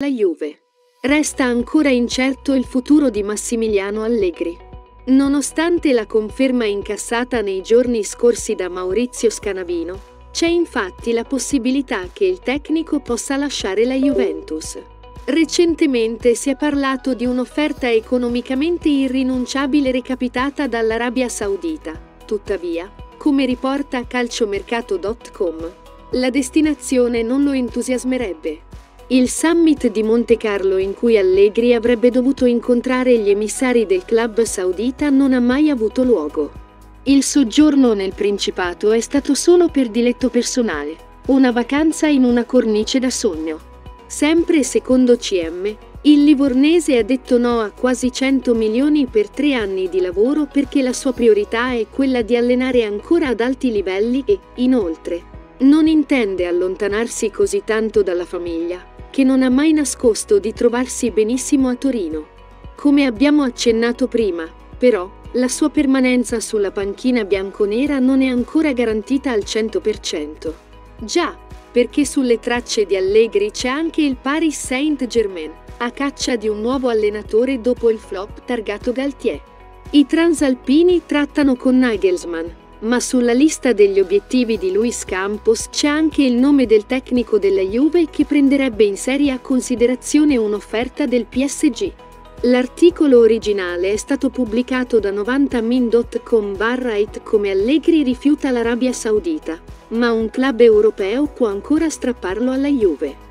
La Juve. Resta ancora incerto il futuro di Massimiliano Allegri. Nonostante la conferma incassata nei giorni scorsi da Maurizio Scanavino, c'è infatti la possibilità che il tecnico possa lasciare la Juventus. Recentemente si è parlato di un'offerta economicamente irrinunciabile recapitata dall'Arabia Saudita. Tuttavia, come riporta calciomercato.com, la destinazione non lo entusiasmerebbe. Il summit di Monte Carlo in cui Allegri avrebbe dovuto incontrare gli emissari del club saudita non ha mai avuto luogo. Il soggiorno nel Principato è stato solo per diletto personale, una vacanza in una cornice da sogno. Sempre secondo CM, il livornese ha detto no a quasi 100 milioni per tre anni di lavoro perché la sua priorità è quella di allenare ancora ad alti livelli e, inoltre, non intende allontanarsi così tanto dalla famiglia che non ha mai nascosto di trovarsi benissimo a Torino. Come abbiamo accennato prima, però, la sua permanenza sulla panchina bianconera non è ancora garantita al 100%. Già, perché sulle tracce di Allegri c'è anche il Paris Saint-Germain, a caccia di un nuovo allenatore dopo il flop targato Galtier. I transalpini trattano con Nagelsmann, ma sulla lista degli obiettivi di Luis Campos c'è anche il nome del tecnico della Juve che prenderebbe in seria considerazione un'offerta del PSG. L'articolo originale è stato pubblicato da 90min.com barra it come Allegri rifiuta l'Arabia Saudita, ma un club europeo può ancora strapparlo alla Juve.